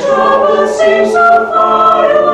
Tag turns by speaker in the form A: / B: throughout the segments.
A: trouble seems so far away.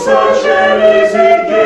A: such an easy game.